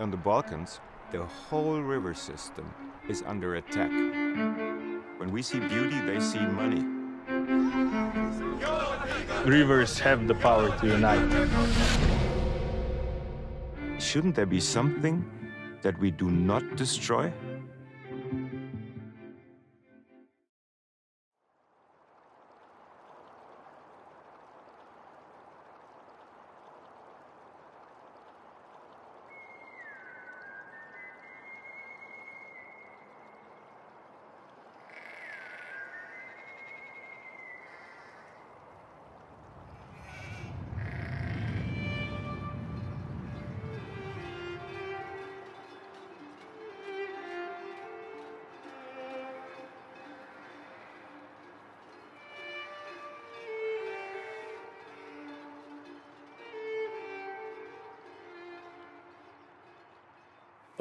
On the Balkans, the whole river system is under attack. When we see beauty, they see money. Rivers have the power to unite. Shouldn't there be something that we do not destroy?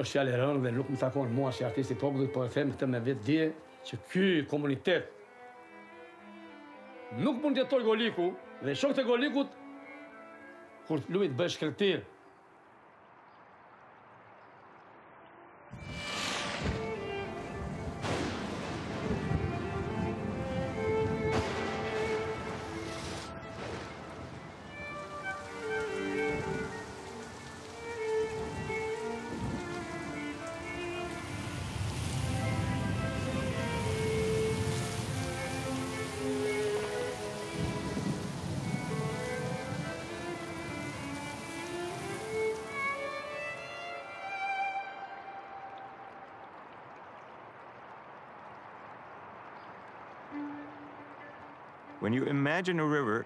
Është fjalë e rëndë dhe nuk më takon mua si artist i popullit, po e them këtë me vetë dije që ky komunitet nuk mund të jetoj goliku dhe shokët e golikut kur luajt bësh shkretir When you imagine a river,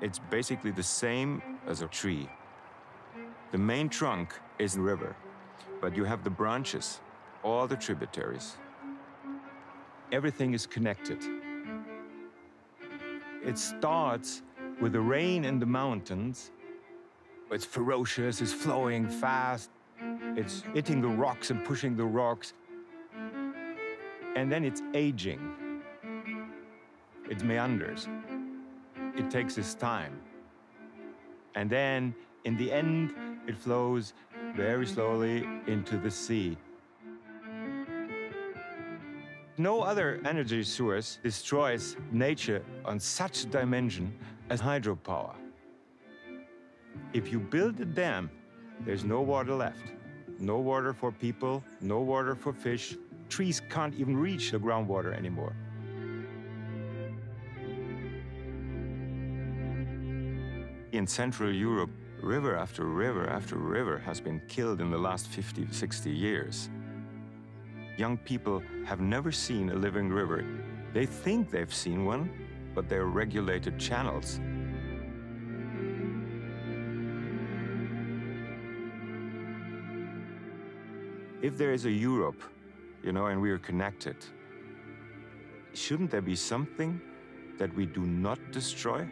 it's basically the same as a tree. The main trunk is the river, but you have the branches, all the tributaries. Everything is connected. It starts with the rain in the mountains. It's ferocious, it's flowing fast, it's hitting the rocks and pushing the rocks. And then it's aging it meanders. It takes its time. And then, in the end, it flows very slowly into the sea. No other energy source destroys nature on such a dimension as hydropower. If you build a dam, there's no water left. No water for people, no water for fish. Trees can't even reach the groundwater anymore. In Central Europe, river after river after river has been killed in the last 50, 60 years. Young people have never seen a living river. They think they've seen one, but they're regulated channels. If there is a Europe, you know, and we are connected, shouldn't there be something that we do not destroy?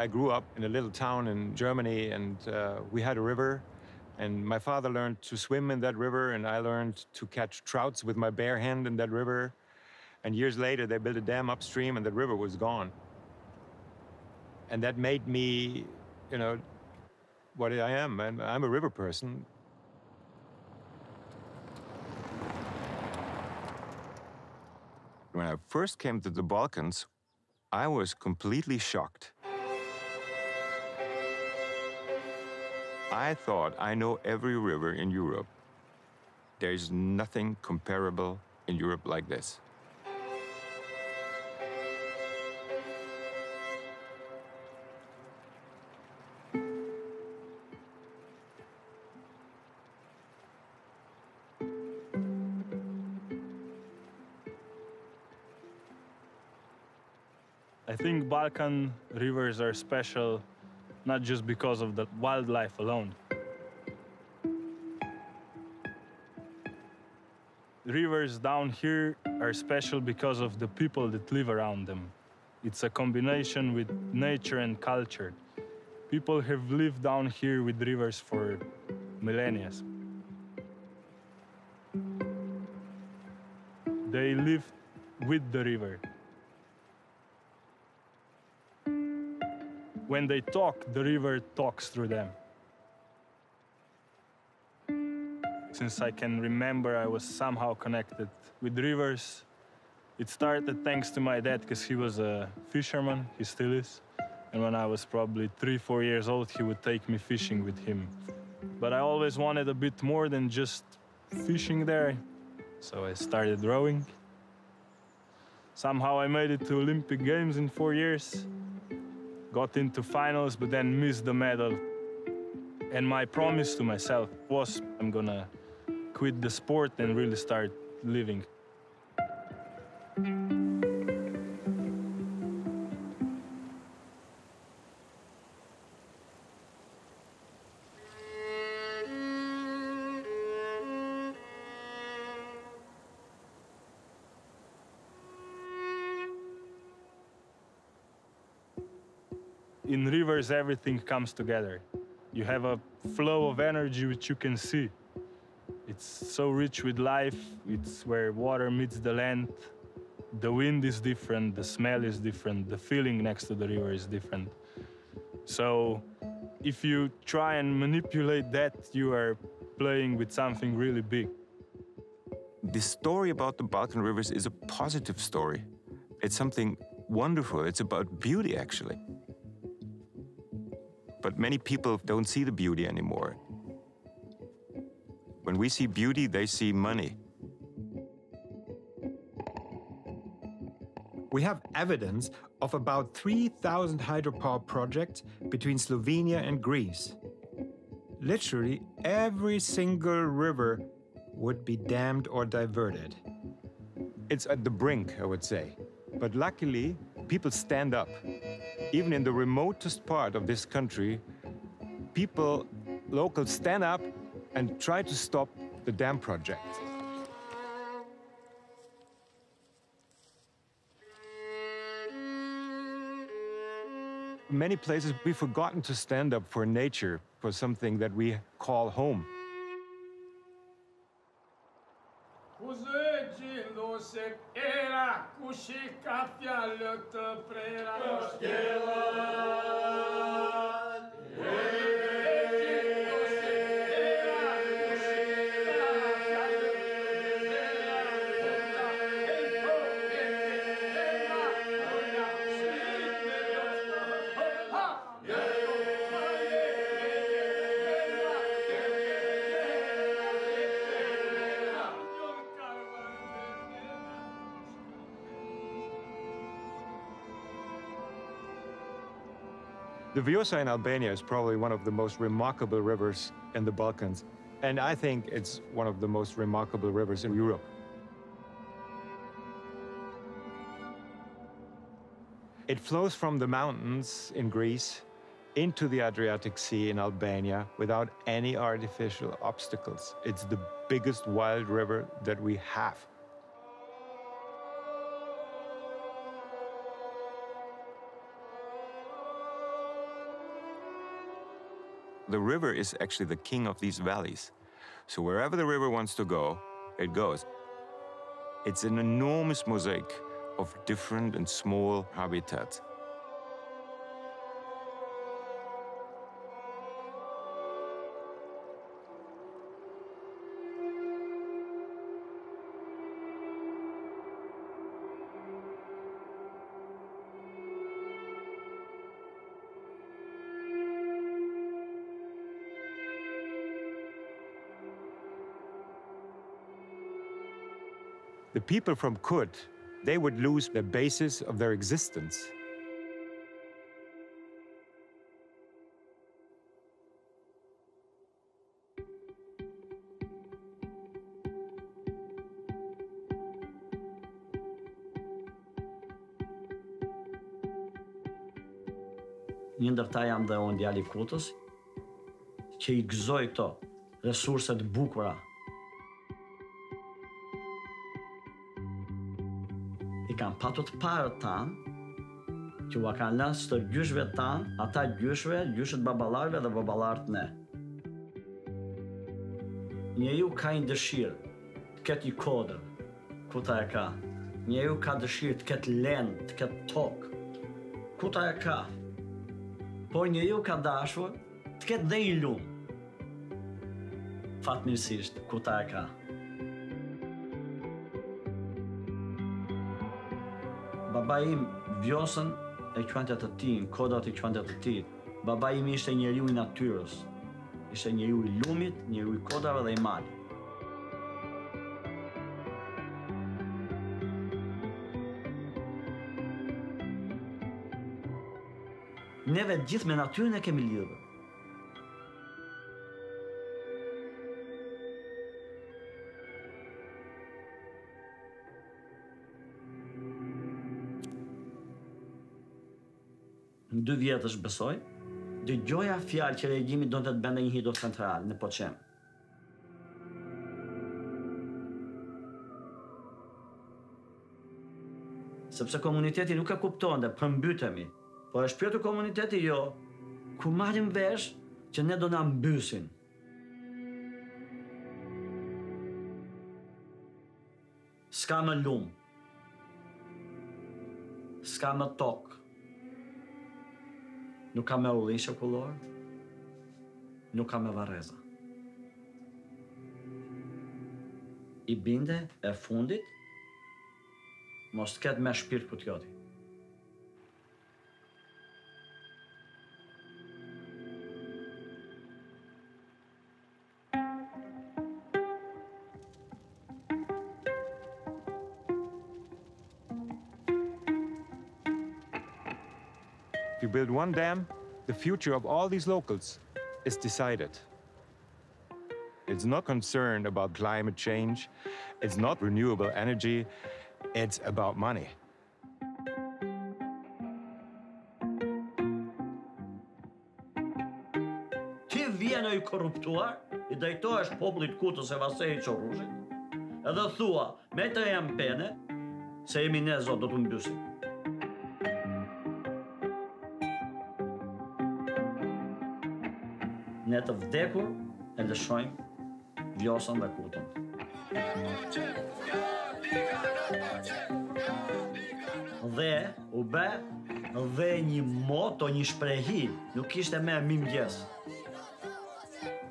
I grew up in a little town in Germany, and uh, we had a river. And my father learned to swim in that river, and I learned to catch trouts with my bare hand in that river. And years later, they built a dam upstream, and the river was gone. And that made me, you know, what I am. I'm, I'm a river person. When I first came to the Balkans, I was completely shocked. I thought I know every river in Europe. There's nothing comparable in Europe like this. I think Balkan rivers are special not just because of the wildlife alone. Rivers down here are special because of the people that live around them. It's a combination with nature and culture. People have lived down here with rivers for millennia. They live with the river. When they talk, the river talks through them. Since I can remember, I was somehow connected with rivers. It started thanks to my dad because he was a fisherman, he still is. And when I was probably three, four years old, he would take me fishing with him. But I always wanted a bit more than just fishing there. So I started rowing. Somehow I made it to Olympic Games in four years. Got into finals, but then missed the medal. And my promise to myself was I'm gonna quit the sport and really start living. In everything comes together you have a flow of energy which you can see it's so rich with life it's where water meets the land the wind is different the smell is different the feeling next to the river is different so if you try and manipulate that you are playing with something really big The story about the Balkan rivers is a positive story. It's something wonderful. It's about beauty, actually. But many people don't see the beauty anymore. When we see beauty, they see money. We have evidence of about 3,000 hydropower projects between Slovenia and Greece. Literally every single river would be dammed or diverted. It's at the brink, I would say. But luckily, people stand up. Even in the remotest part of this country, people, locals stand up and try to stop the dam project. Many places we've forgotten to stand up for nature, for something that we call home. Eh, Που σι κάπι, όλο το The Vjosa in Albania is probably one of the most remarkable rivers in the Balkans. And I think it's one of the most remarkable rivers in Europe. It flows from the mountains in Greece into the Adriatic Sea in Albania without any artificial obstacles. It's the biggest wild river that we have. The river is actually the king of these valleys. So wherever the river wants to go, it goes. It's an enormous mosaic of different and small habitats. People from Kut, they would lose the basis of their existence. Një ndër ta jam dhe unë djali kutës, që i gëzoj këto resurset bukura. Kam patur të parët tanë, që ua kanë lënë të gjyshve tanë, ata gjyshve, gjyshët babalarve dhe babalarët ne. Ju ka një dëshirë, të ketë një kodër, ku ta e ka? Njeriu ka dëshirë të ketë lend, të ketë tokë. Ku ta e ka? Por njeriu ka dashur të ketë dhe i lumë. Fatmirësisht, ku ta e ka? Baba im vjosën e kvantet të ti, në kodat e kvantet të ti. Baba im ishte njeriu i natyrës. Ishte njeriu i lumit, njeriu i kodave dhe i malit. Neve gjithë me natyrën e kemi lidhur. Dy vjetësh besoj, dy gjoja fjalë që regjimi do të të bende një hidrocentral në Poqem. Sepse komuniteti nuk e kupton dhe përmbytemi, por e shpjetu komuniteti jo, ku marrim vesh që ne do na mbysin. Ska më lumë, ska më tokë, Nuk ka me ullin shokullor, nuk ka me vareza. I binde e fundit, mos të ketë me shpirt për t'joti. One dam, the future of all these locals is decided. It's not concerned about climate change, it's not renewable energy, it's about money. Ti vjen e i korruptuar, i drejtohesh popullit kutës e vasej i qorushit, edhe thua, me të jam pene, se ne të vdekur e lëshojmë vjosën dhe kutën. Dhe u be dhe një moto, një shprehi, nuk ishte me mi mëgjes.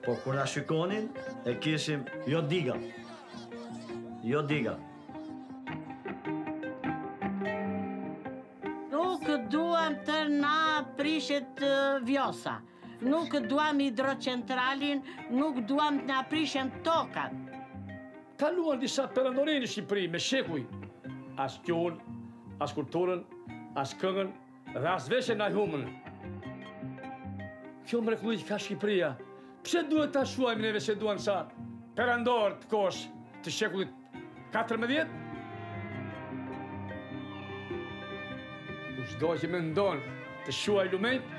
Po kur na shikonin, e kishim jo diga. Jo diga. Nuk duam të na prishet vjosa. Nuk duam hidrocentralin, nuk duam të na prishen tokat. Kaluan disa perëndori në Shqipëri me shekuj. As gjuhën, as kulturën, as këngën dhe as veshën na humën. Kjo mrekulli që ka Shqipëria, pse duhet ta shuajmë neve se duan sa perandor të kosh të shekullit 14? Kushdo që me ndonë të shuaj lumejt,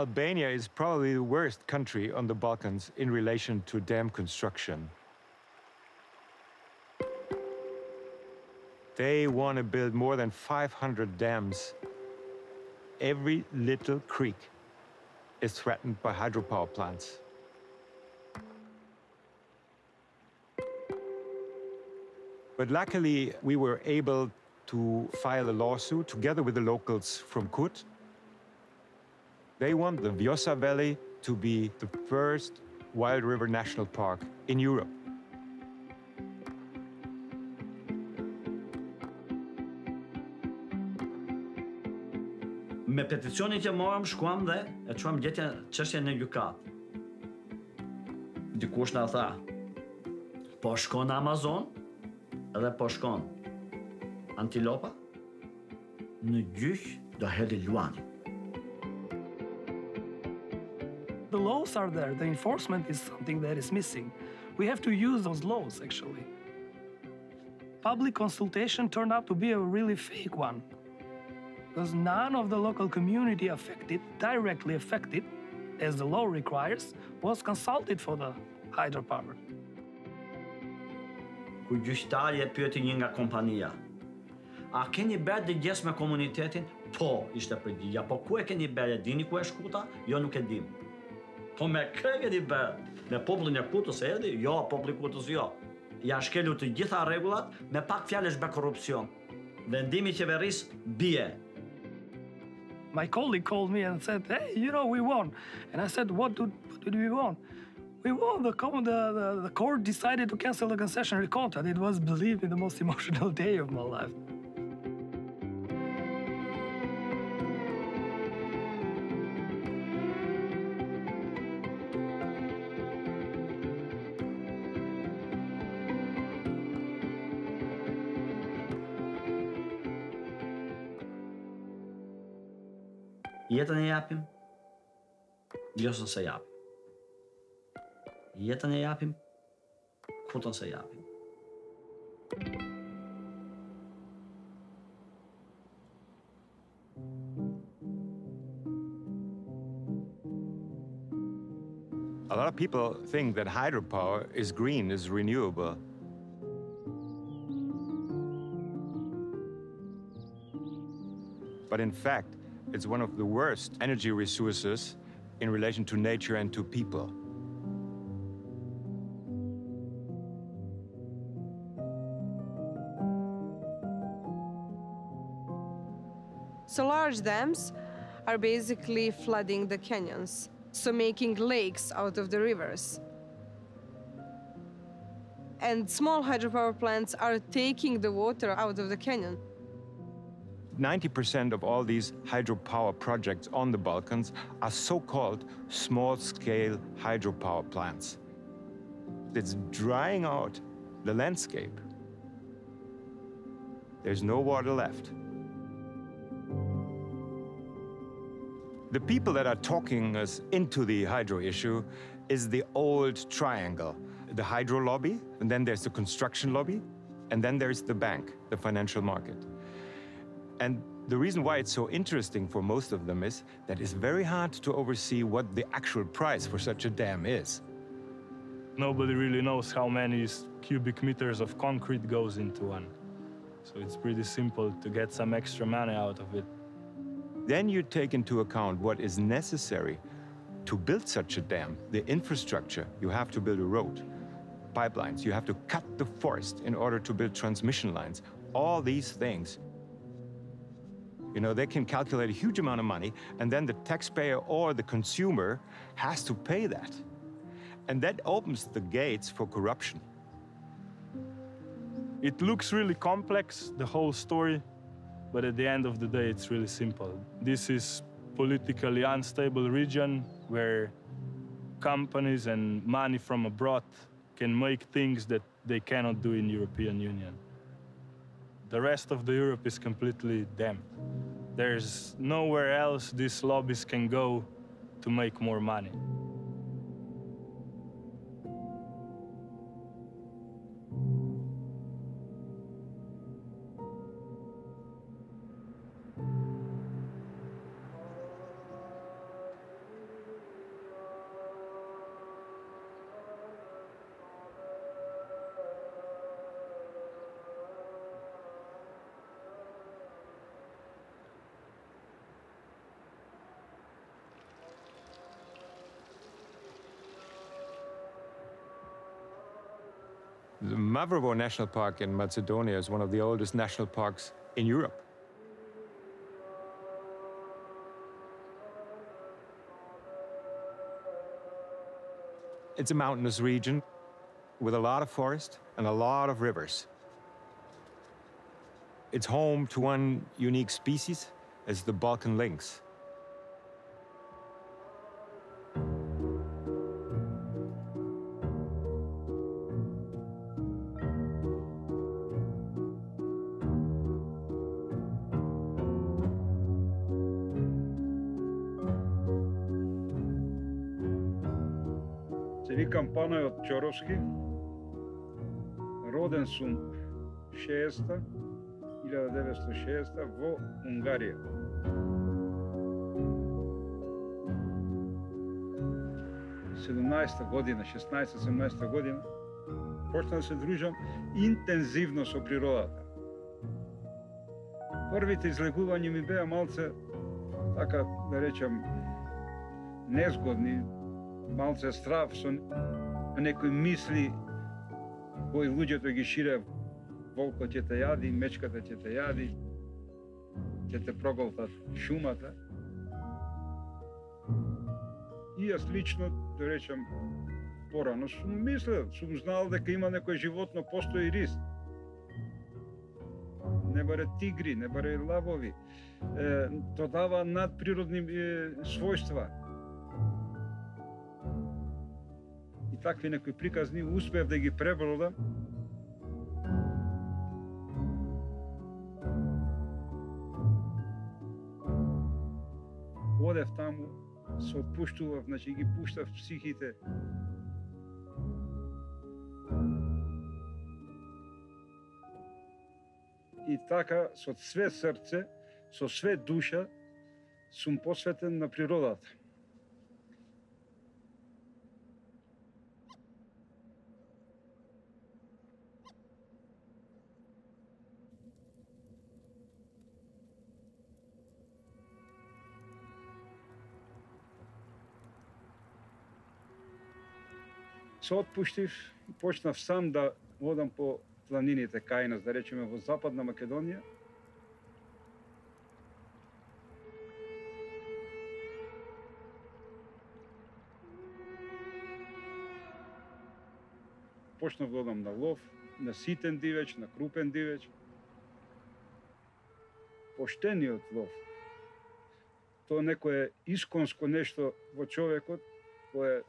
Albania is probably the worst country on the Balkans in relation to dam construction. They want to build more than 500 dams. Every little creek is threatened by hydropower plants. But luckily, we were able to file a lawsuit together with the locals from Kut they want the Vjosa Valley to be the first Wild River National Park in Europe. Me peticionin që morëm, shkuam dhe e quam gjetja çështjen në gjykat. Dikush na tha, po shkon në Amazon edhe po shkon antilopa në gjyq do heli luani. Laws are there, the enforcement is something that is missing. We have to use those laws, actually. Public consultation turned out to be a really fake one. Because none of the local community affected, directly affected, as the law requires, was consulted for the hydropower. Kur gjyqtari e pyeti një nga kompania, a keni bërë dëgjes me komunitetin? Po, ishte përgjigja. Po ku e keni bërë? Dini ku e shkuta? Jo, nuk e dim. Po me kë e keni bërë? Me popullin e kutës e edhi? Jo, populli i kutës jo. Ja shkelu të gjitha rregullat me pak fjalësh bë korrupsion. Vendimi i qeverisë bie. My colleague called me and said, "Hey, you know, we won." And I said, "What did, what did we won?" We won. The, the, the, the court decided to cancel the concessionary contract. It was, believe me, the most emotional day of my life. Japim. A lot of people think that hydropower is green, is renewable. But in fact, it's one of the worst energy resources in relation to nature and to people. So large dams are basically flooding the canyons, so making lakes out of the rivers. And small hydropower plants are taking the water out of the canyon. 90% of all these hydropower projects on the Balkans are so-called small-scale hydropower plants. It's drying out the landscape. There's no water left. The people that are talking us into the hydro issue is the old triangle. The hydro lobby, and then there's the construction lobby, and then there's the bank, the financial market. And the reason why it's so interesting for most of them is that it's very hard to oversee what the actual price for such a dam is. Nobody really knows how many cubic meters of concrete goes into one. So it's pretty simple to get some extra money out of it. Then you take into account what is necessary to build such a dam, the infrastructure. You have to build a road, pipelines, you have to cut the forest in order to build transmission lines. All these things. You know, they can calculate a huge amount of money, and then the taxpayer or the consumer has to pay that. And that opens the gates for corruption. It looks really complex, the whole story, but at the end of the day, it's really simple. This is politically unstable region where companies and money from abroad can make things that they cannot do in European Union. The rest of the Europe is completely dammed. There's nowhere else these lobbies can go to make more money. The Mavrovo National Park in Macedonia is one of the oldest national parks in Europe. It's a mountainous region with a lot of forest and a lot of rivers. It's home to one unique species, it's the Balkan lynx. Чоровски. Роден сум 6 1906 во Унгарија. Седумнаеста година, 16-17 година, почна да се дружам интензивно со природата. Првите излегувања ми беа малце, така да речам, незгодни, малце страв со некои мисли кои луѓето ги шире волкот ќе те јади, мечката ќе те јади, ќе те проголтат шумата. И јас лично, да речам, порано сум мислел, сум знал дека има некој животно, постои рис. Не баре тигри, не баре лавови. Е, то дава надприродни е, својства. Такви некои приказни успев да ги пребродам одев таму, се отпуштував, значи ги пуштав психите. И така, со све срце, со све душа, сум посветен на природата. Се отпуштив и почнав сам да одам по планините кај нас, да речеме во Западна Македонија. Почнав да одам на лов, на ситен дивеч, на крупен дивеч. Поштениот лов. Тоа некое исконско нешто во човекот, кое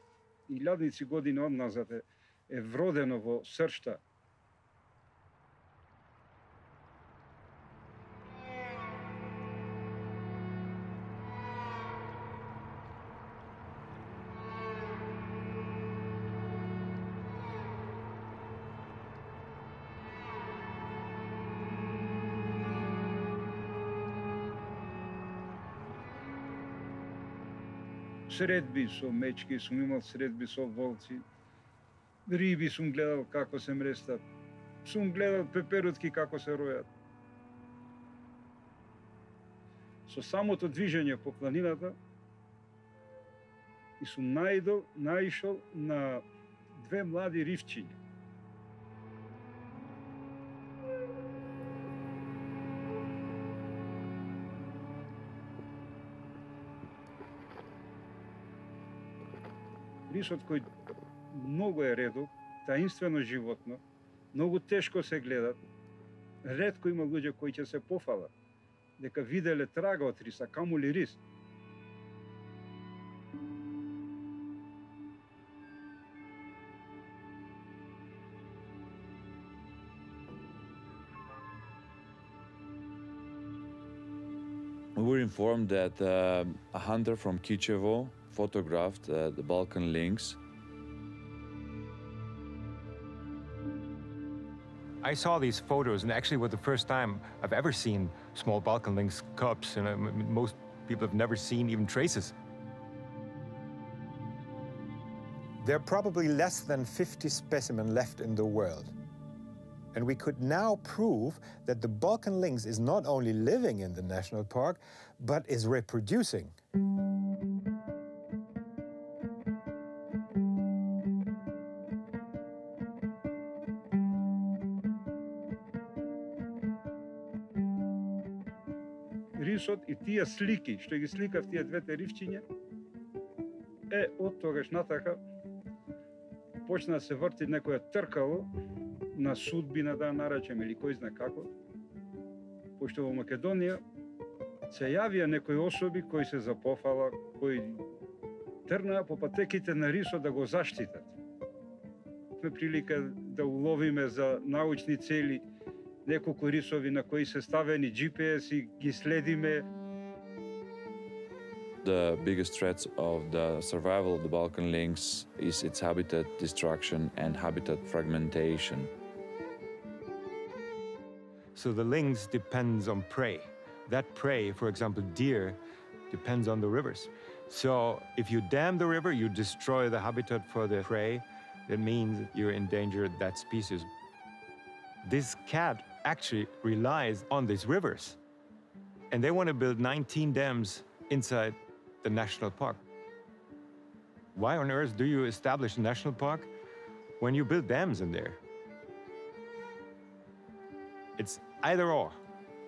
илјадници години одназад е, е вродено во сршта. Средби со мечки, сум имал средби со волци, риби сум гледал како се мрестат, сум гледал пеперутки како се ројат. Со самото движење по планината и сум најдо, наишол на две млади ривчиња. Рисот кој многу е редок, таинствено животно, многу тешко се гледа Редко има луѓе кои ќе се пофалат дека виделе трага од риса, каму ли рис. We were informed that uh, a hunter from Kichevo photographed uh, the Balkan lynx. I saw these photos, and actually, was the first time I've ever seen small Balkan lynx cubs. And most people have never seen even traces. There are probably less than 50 specimens left in the world. And we could now prove that the Balkan lynx is not only living in the national park, but is reproducing. И тие слики што ги сликав тие двете ривчиња е од тогаш натака почна да се врти некоја тркало на судбина да наречем или кој знае како пошто во Македонија се јавија некои особи кои се запофала, кои трнаа по патеките на Рисо да го заштитат. Ме прилика да уловиме за научни цели неколку рисови на кои се ставени GPS и ги следиме. The biggest threats of the survival of the Balkan lynx is its habitat destruction and habitat fragmentation. So the lynx depends on prey. That prey, for example, deer, depends on the rivers. So if you dam the river, you destroy the habitat for the prey. That means you endanger that species. This cat actually relies on these rivers. And they want to build 19 dams inside the national park. Why on earth do you establish a national park when you build dams in there? It's either or.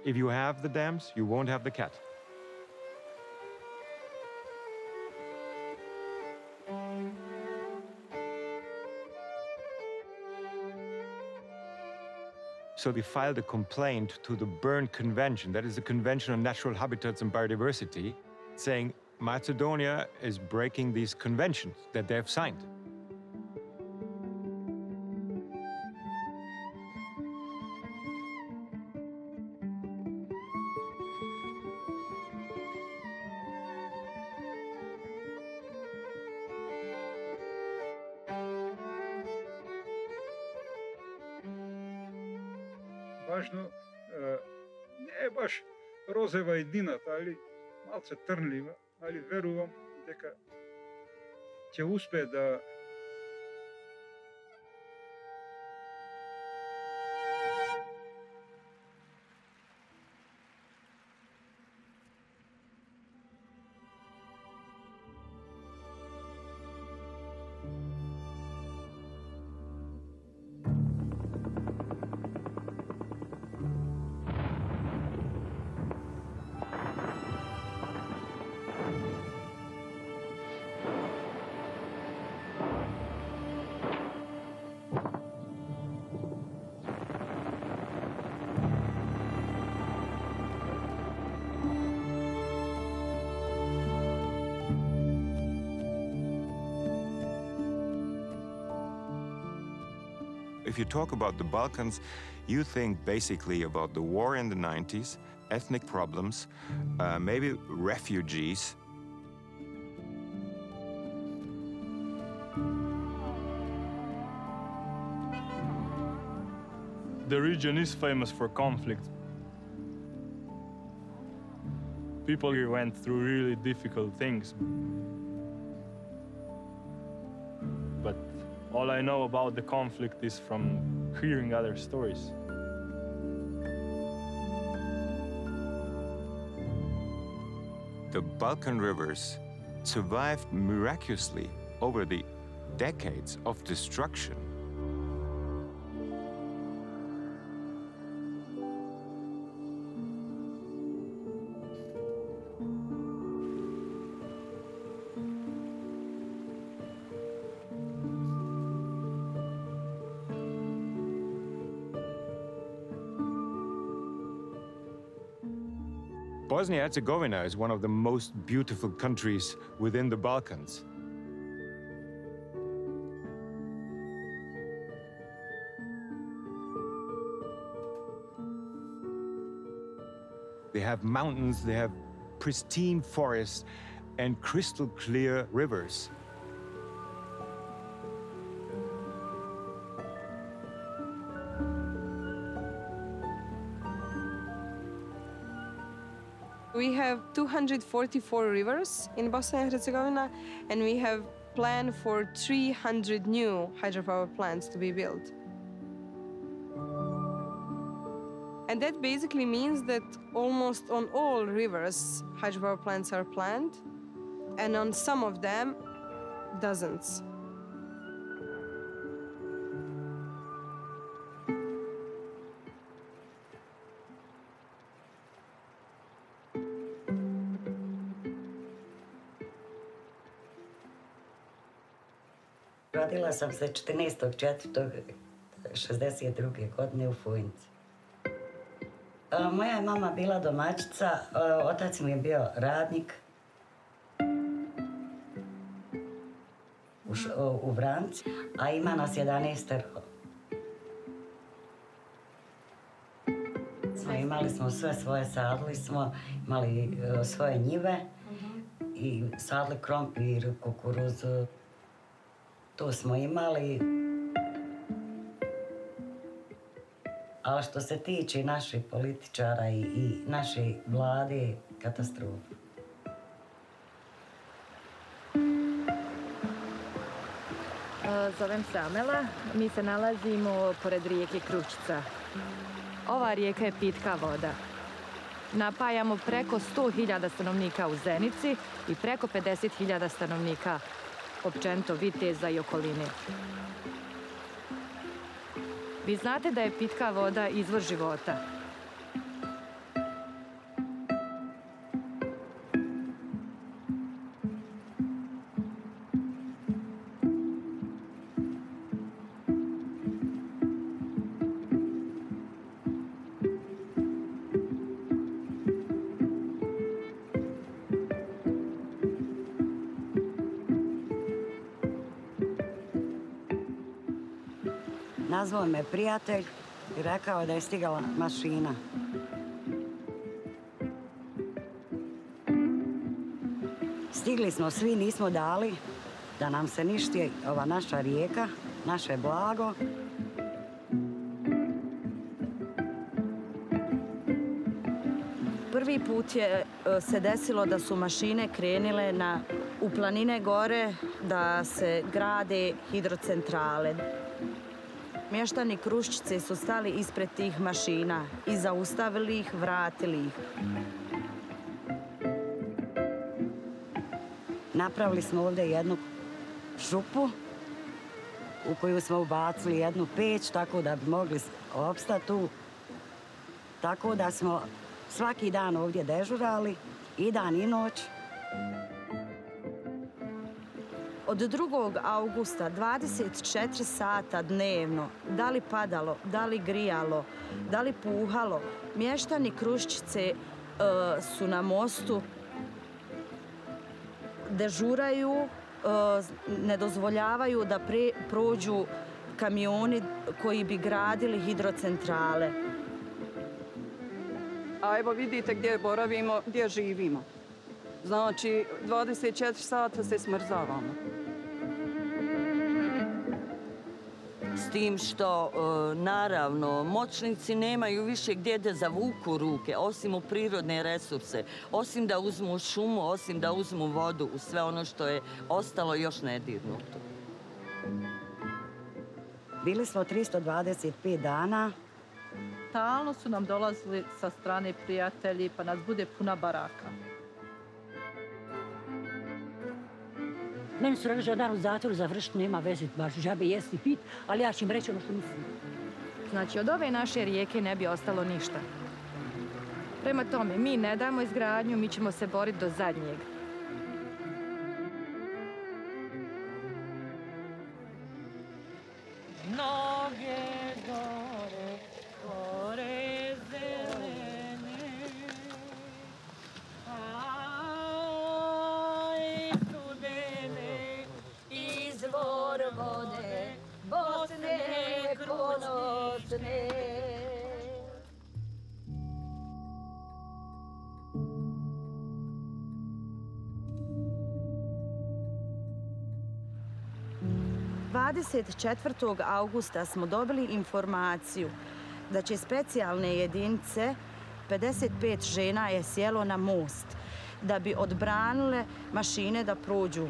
If you have the dams, you won't have the cat. So we filed a complaint to the Berne Convention, that is the Convention on Natural Habitats and Biodiversity, saying Macedonia is breaking these conventions that they have signed. Važno, ne baš rozeva jedinata, ali malce trnljiva. Али верувам дека ќе успее да If you talk about the Balkans, you think basically about the war in the 90s, ethnic problems, uh, maybe refugees. The region is famous for conflict. People went through really difficult things. All I know about the conflict is from hearing other stories. The Balkan rivers survived miraculously over the decades of destruction. Bosnia Herzegovina is one of the most beautiful countries within the Balkans. They have mountains, they have pristine forests, and crystal clear rivers. We have 244 rivers in Bosnia and Herzegovina, and we have planned for 300 new hydropower plants to be built. And that basically means that almost on all rivers, hydropower plants are planned, and on some of them, dozens. Sam se 14.4.62. godine u Fujnici. A, Moja je mama bila domaćica, a, otac mi je bio radnik u, š- u Vranci, a ima nas 11 smo imali smo sve svoje, sadili smo, imali e, svoje njive i sadli krompir, kukuruzu. To smo imali. Ali što se tiče naših političara i, i naše vlade, katastrofa. Zovem se Amela. Mi se nalazimo pored rijeke Kručica. Ova rijeka je pitka voda. Napajamo preko 100.000 stanovnika u Zenici i preko 50.000 stanovnika općenito Viteza i okoline. Vi znate da je pitka voda izvor života. Nazvao me prijatelj i rekao da je stigala mašina. Stigli smo svi, nismo dali da nam se ništi ova naša rijeka, naše blago. Prvi put je e, se desilo da su mašine krenile na, u planine gore da se grade hidrocentrale. Mještani Kruščice su stali ispred tih mašina i zaustavili ih, vratili ih. Napravili smo ovdje jednu šupu u koju smo ubacili jednu peć tako da bi mogli opstati tu. Tako da smo svaki dan ovdje dežurali i dan i noć. Od 2. augusta 24 sata dnevno, da li padalo, da li grijalo, da li puhalo, mještani Kruščice e, su na mostu, dežuraju, e, ne dozvoljavaju da prođu kamioni koji bi gradili hidrocentrale. A evo vidite gdje boravimo, gdje živimo. Znači, 24 sata se smrzavamo. S tim što, e, naravno, moćnici nemaju više gdje da zavuku ruke, osim u prirodne resurse, osim da uzmu šumu, osim da uzmu vodu, u sve ono što je ostalo još nedirnuto. Bili smo 325 dana. Stalno su nam dolazili sa strane prijatelji, pa nas bude puna baraka. Meni su rekli da dan u zatvoru završiti, nema veze, baš žabe jesti pit, ali ja ću im reći ono što mislim. Znači, od ove naše rijeke ne bi ostalo ništa. Prema tome, mi ne damo izgradnju, mi ćemo se boriti do zadnjeg. 24. augusta smo dobili informaciju da će specijalne jedinice, 55 žena je sjelo na most da bi odbranile mašine da prođu.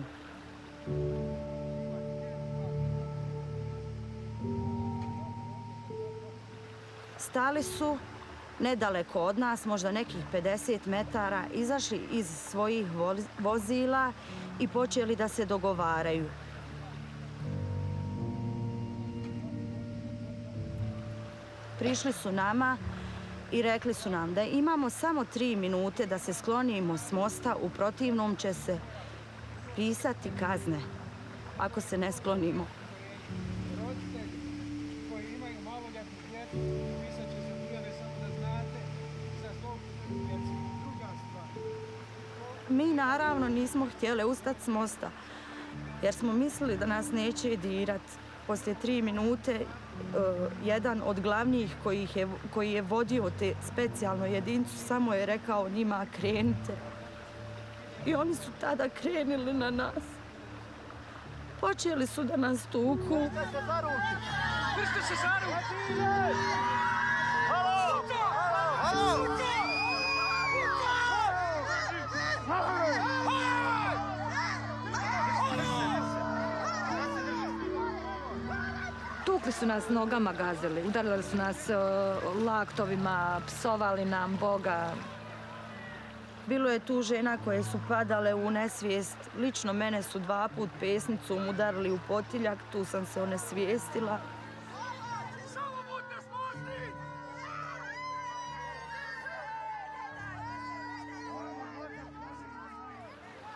Stali su nedaleko od nas, možda nekih 50 metara, izašli iz svojih voz- vozila i počeli da se dogovaraju. Prišli su nama i rekli su nam da imamo samo tri minute da se sklonimo s mosta, u protivnom će se pisati kazne ako se ne sklonimo. Mi naravno nismo htjeli ustati s mosta jer smo mislili da nas neće dirat. Poslije tri minute e, jedan od glavnijih koji, je, koji je vodio te specijalnu jedincu samo je rekao njima krenite. I oni su tada krenuli na nas. Počeli su da nas tuku. Se za ruku! Halo! Tukli su nas nogama gazili, udarili su nas e, laktovima, psovali nam Boga. Bilo je tu žena koje su padale u nesvijest. Lično mene su dva put pesnicom udarili u potiljak, tu sam se onesvijestila.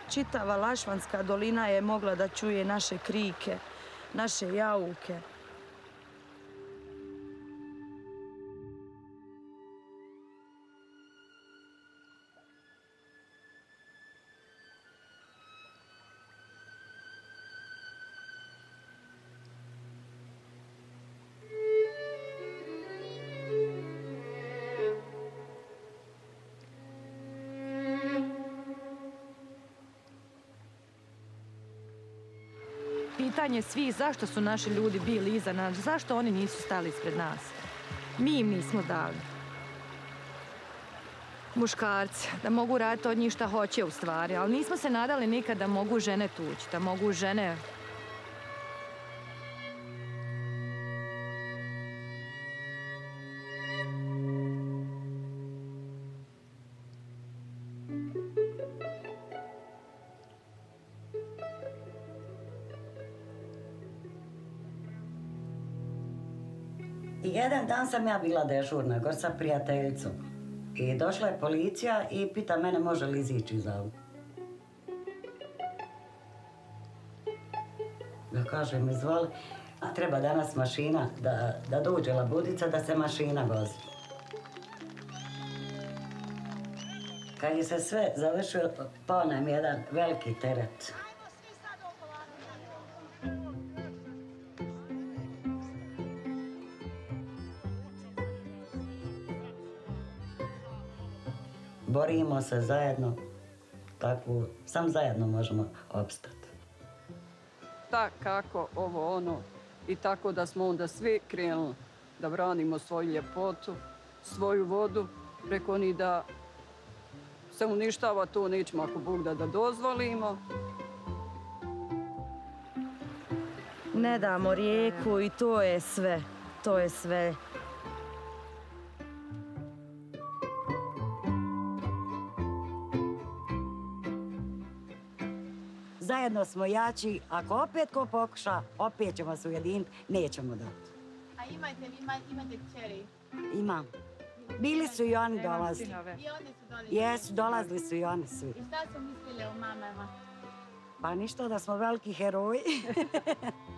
Čitava Lašvanska dolina je mogla da čuje naše krike, naše jauke. Pitanje zašto su naši ljudi bili iza nas, zašto oni nisu stali ispred nas. Mi im nismo dali. Muškarci, da mogu raditi od njih šta hoće u stvari, ali nismo se nadali nikad da mogu žene tući, da mogu žene dan sam ja bila dežurna, gor sa prijateljicom. I došla je policija i pita mene može li izići iz auta. Ja kažem, izvoli, a treba danas mašina, da, da dođe labudica, da se mašina vozi. Kad je se sve završilo, pao nam jedan veliki teret. Borimo se zajedno, tako, sam zajedno možemo opstati. Tak, kako, ovo, ono. I tako da smo onda svi krenuli da branimo svoju ljepotu, svoju vodu, preko ni da se uništava to nećemo ako Bog da, da dozvolimo. Ne damo rijeku i to je sve. To je sve. Zajedno smo jači, ako opet ko pokuša, opet ćemo se ujediniti, nećemo dati. A imate, ima- imate kćeri? Imam. Bili su i oni dolazili. I oni su dolazili? Jesu, dolazili su i oni svi. I šta su mislili o mamama? Pa ništa da smo veliki heroji.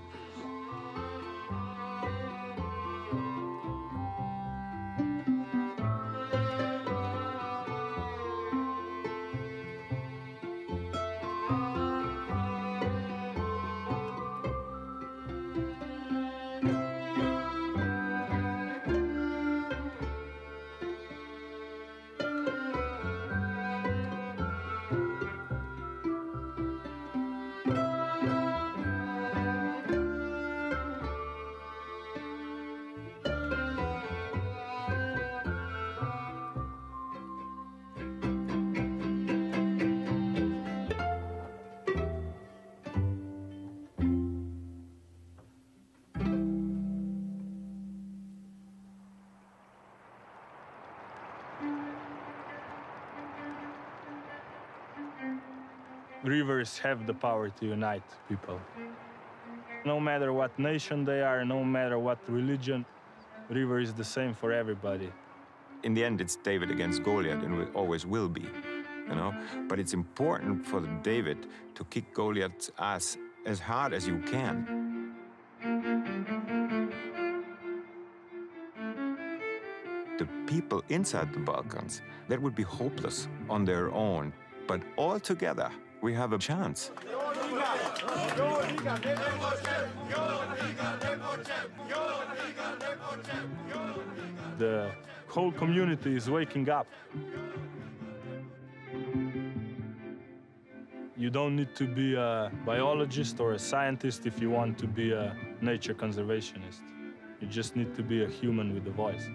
Rivers have the power to unite people. No matter what nation they are, no matter what religion, river is the same for everybody. In the end, it's David against Goliath, and it always will be, you know. But it's important for David to kick Goliath's ass as hard as you can. The people inside the Balkans, that would be hopeless on their own. But all together, we have a chance. The whole community is waking up. You don't need to be a biologist or a scientist if you want to be a nature conservationist. You just need to be a human with a voice.